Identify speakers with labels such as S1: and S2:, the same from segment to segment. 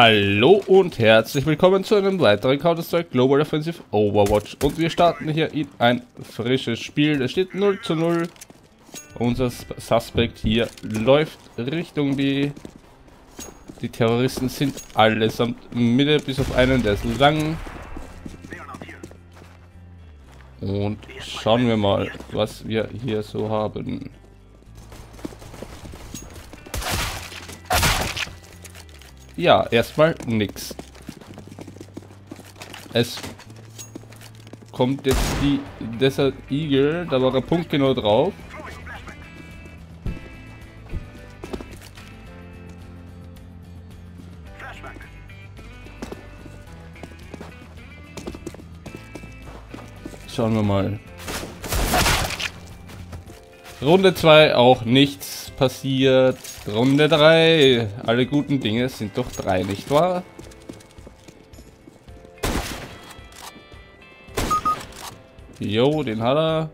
S1: Hallo und herzlich willkommen zu einem weiteren Counter-Strike Global Offensive Overwatch. Und wir starten hier in ein frisches Spiel. Es steht 0 zu 0. Unser Suspect hier läuft Richtung B. Die Terroristen sind allesamt Mitte, bis auf einen, der ist lang. Und schauen wir mal, was wir hier so haben. Ja, erstmal nix. Es kommt jetzt die Desert Eagle, da war der Punkt genau drauf. Schauen wir mal. Runde 2 auch nichts passiert. Runde 3. Alle guten Dinge sind doch drei, nicht wahr? Jo, den hat er.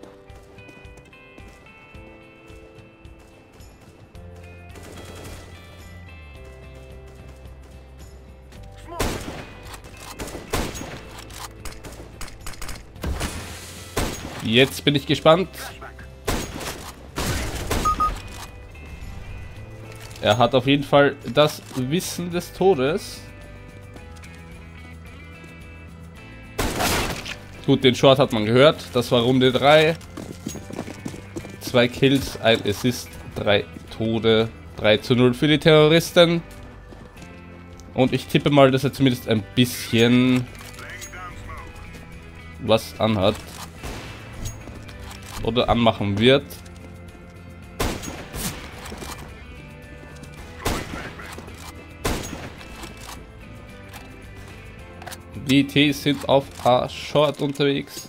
S1: Jetzt bin ich gespannt. Er hat auf jeden Fall das Wissen des Todes. Gut, den Short hat man gehört. Das war Runde 3. Zwei Kills, ein Assist, drei Tode. 3 zu 0 für die Terroristen. Und ich tippe mal, dass er zumindest ein bisschen was anhat. Oder anmachen wird. Die Ts sind auf A-Short unterwegs.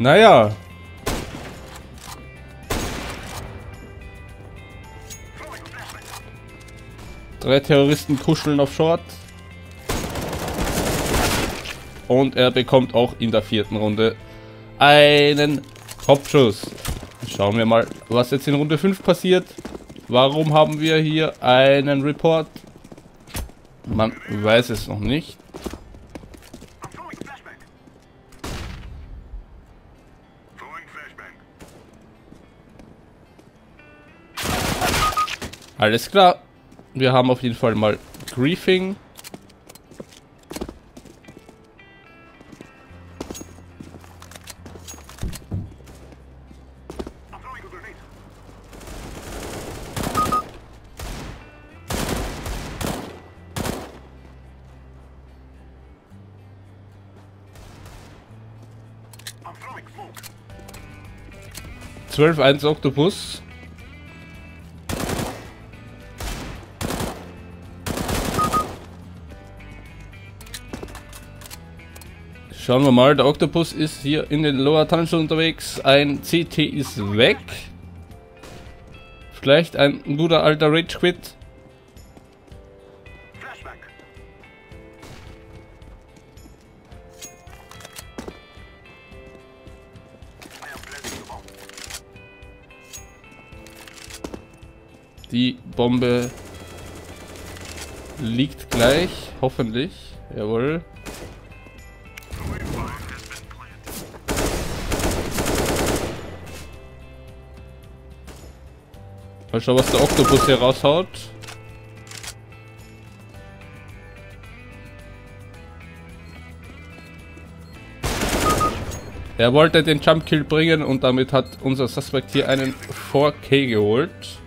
S1: Naja. Drei Terroristen kuscheln auf Short. Und er bekommt auch in der vierten Runde einen Kopfschuss. Schauen wir mal, was jetzt in Runde 5 passiert. Warum haben wir hier einen Report? Man weiß es noch nicht. Alles klar. Wir haben auf jeden Fall mal Griefing. Zwölf eins Oktopus. Schauen wir mal, der Octopus ist hier in den Lower Tunnels unterwegs. Ein CT ist weg. Vielleicht ein guter alter Rage Quit. Die Bombe liegt gleich, hoffentlich. Jawohl. Mal schauen, was der Oktopus hier raushaut. Er wollte den Jump Kill bringen und damit hat unser Suspect hier einen 4K geholt.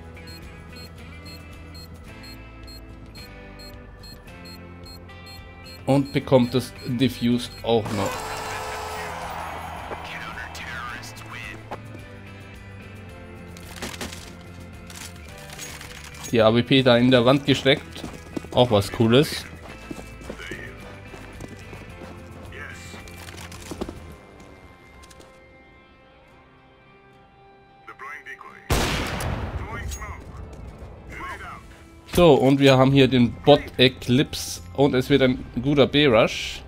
S1: Und bekommt das Diffuse auch noch. Die AWP da in der Wand gesteckt. Auch was cooles. So, und wir haben hier den Bot Eclipse und es wird ein guter B-Rush.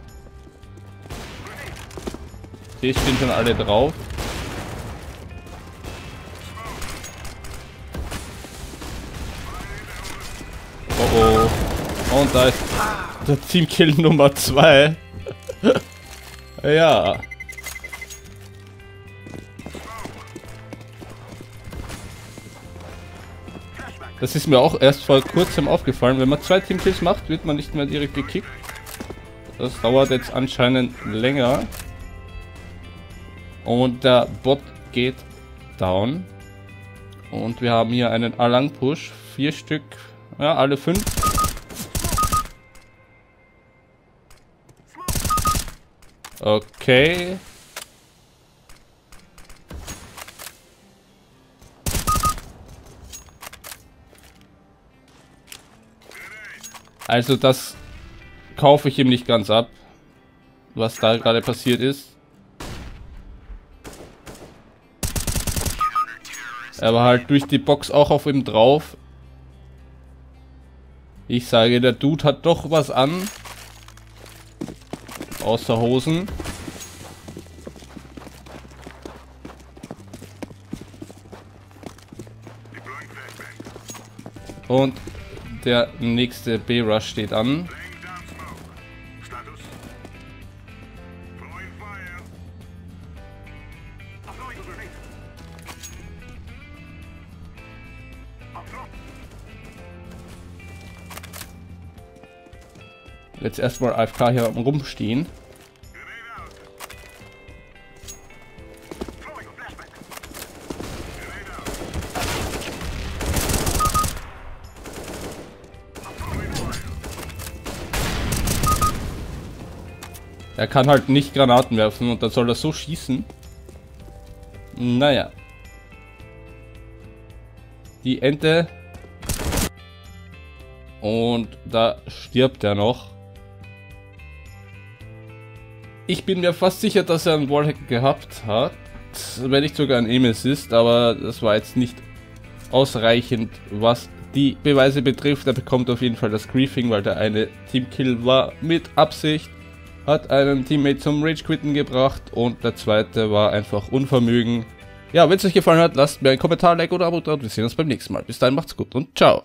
S1: Hier stehen schon alle drauf. Oh oh. Und da ist der Teamkill Nummer 2. ja. Das ist mir auch erst vor kurzem aufgefallen. Wenn man zwei Teamkills macht, wird man nicht mehr direkt gekickt. Das dauert jetzt anscheinend länger. Und der Bot geht down. Und wir haben hier einen Alang-Push. Vier Stück. Ja, alle fünf. Okay. Also das kaufe ich ihm nicht ganz ab, was da gerade passiert ist. Er war halt durch die Box auch auf ihm drauf. Ich sage, der Dude hat doch was an. Außer Hosen. Und der nächste B-Rush steht an. Jetzt erstmal AFK hier rumstehen. Er kann halt nicht Granaten werfen und dann soll er so schießen. Naja. Die Ente. Und da stirbt er noch. Ich bin mir fast sicher, dass er einen Wallhack gehabt hat. Wenn nicht sogar ein Assist, aber das war jetzt nicht ausreichend, was die Beweise betrifft. Er bekommt auf jeden Fall das Griefing, weil der eine Teamkill war mit Absicht hat einen Teammate zum Rage-Quitten gebracht und der zweite war einfach Unvermögen. Ja, wenn es euch gefallen hat, lasst mir einen Kommentar, Like oder Abo da und wir sehen uns beim nächsten Mal. Bis dahin macht's gut und ciao.